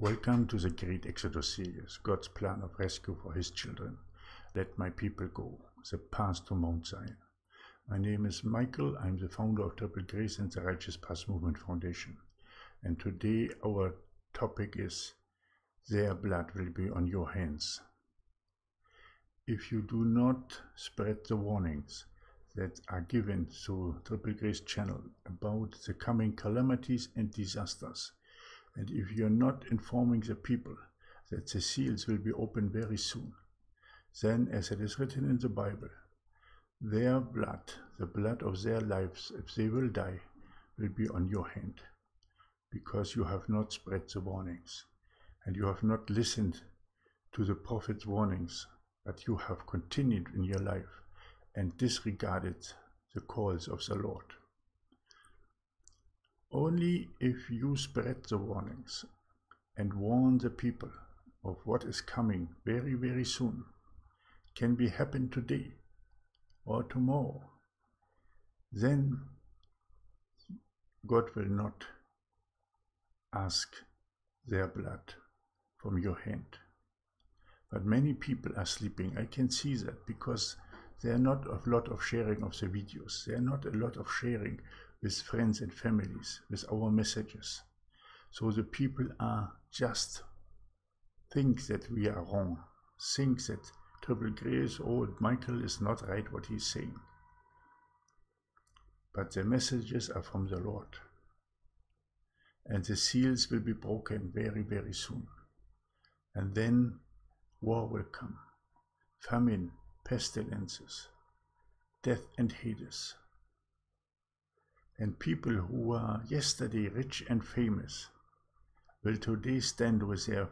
Welcome to the Great Exodus series, God's plan of rescue for His children. Let my people go, the path to Mount Zion. My name is Michael. I'm the founder of Triple Grace and the Righteous Path Movement Foundation. And today our topic is Their blood will be on your hands. If you do not spread the warnings that are given through Triple Grace channel about the coming calamities and disasters, and if you are not informing the people that the seals will be opened very soon, then, as it is written in the Bible, their blood, the blood of their lives, if they will die, will be on your hand, because you have not spread the warnings, and you have not listened to the prophet's warnings, but you have continued in your life and disregarded the calls of the Lord. Only if you spread the warnings and warn the people of what is coming very, very soon can be happen today or tomorrow, then God will not ask their blood from your hand. But many people are sleeping. I can see that because there are not a lot of sharing of the videos. There are not a lot of sharing with friends and families, with our messages. So the people are just think that we are wrong, think that Triple Grace, oh, Michael is not right what he's saying. But the messages are from the Lord. And the seals will be broken very, very soon. And then war will come, famine, pestilences, death and Hades and people who were yesterday rich and famous will today stand with their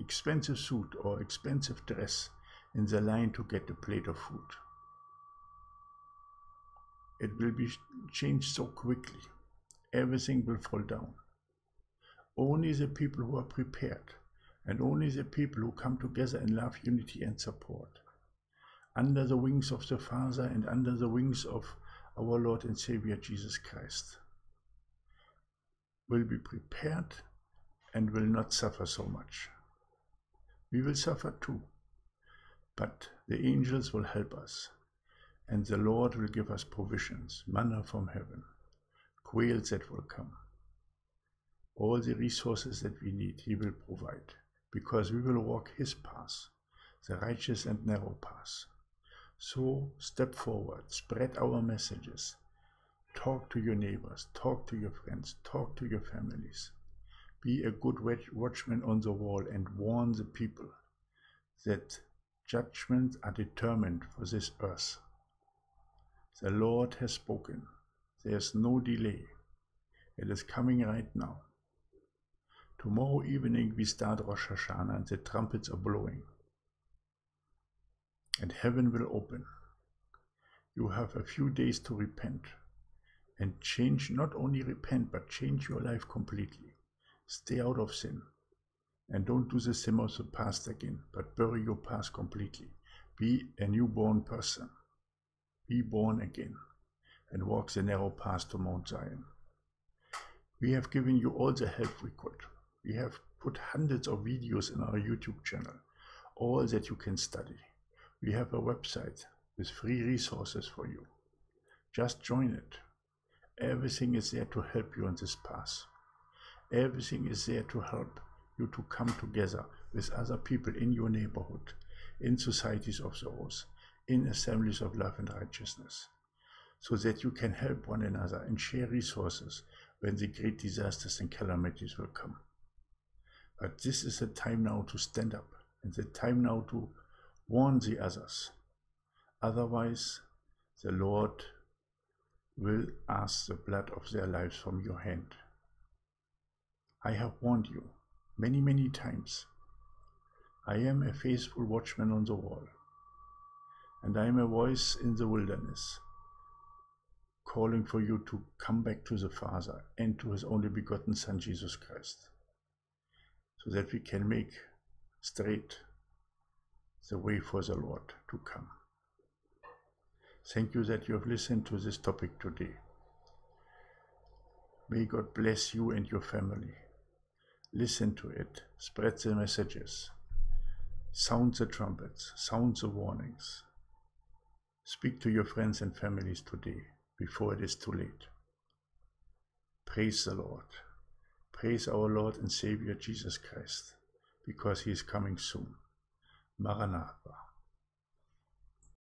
expensive suit or expensive dress in the line to get a plate of food. It will be changed so quickly. Everything will fall down. Only the people who are prepared and only the people who come together in love, unity, and support, under the wings of the Father and under the wings of our Lord and Savior Jesus Christ, will be prepared and will not suffer so much. We will suffer too, but the angels will help us, and the Lord will give us provisions, manna from heaven, quails that will come. All the resources that we need, He will provide, because we will walk His path, the righteous and narrow path. So step forward, spread our messages. Talk to your neighbors, talk to your friends, talk to your families. Be a good watchman on the wall and warn the people that judgments are determined for this earth. The Lord has spoken. There is no delay. It is coming right now. Tomorrow evening we start Rosh Hashanah and the trumpets are blowing and heaven will open. You have a few days to repent and change, not only repent, but change your life completely. Stay out of sin and don't do the sin of the past again, but bury your past completely. Be a newborn person. Be born again and walk the narrow path to Mount Zion. We have given you all the help we could. We have put hundreds of videos in our YouTube channel, all that you can study. We have a website with free resources for you. Just join it. Everything is there to help you on this path. Everything is there to help you to come together with other people in your neighborhood, in societies of the earth, in assemblies of love and righteousness, so that you can help one another and share resources when the great disasters and calamities will come. But this is the time now to stand up and the time now to warn the others. Otherwise, the Lord will ask the blood of their lives from your hand. I have warned you many, many times. I am a faithful watchman on the wall, and I am a voice in the wilderness, calling for you to come back to the Father and to His only begotten Son, Jesus Christ, so that we can make straight the way for the Lord to come. Thank you that you have listened to this topic today. May God bless you and your family. Listen to it. Spread the messages. Sound the trumpets. Sound the warnings. Speak to your friends and families today before it is too late. Praise the Lord. Praise our Lord and Savior Jesus Christ because he is coming soon. مغنى غنى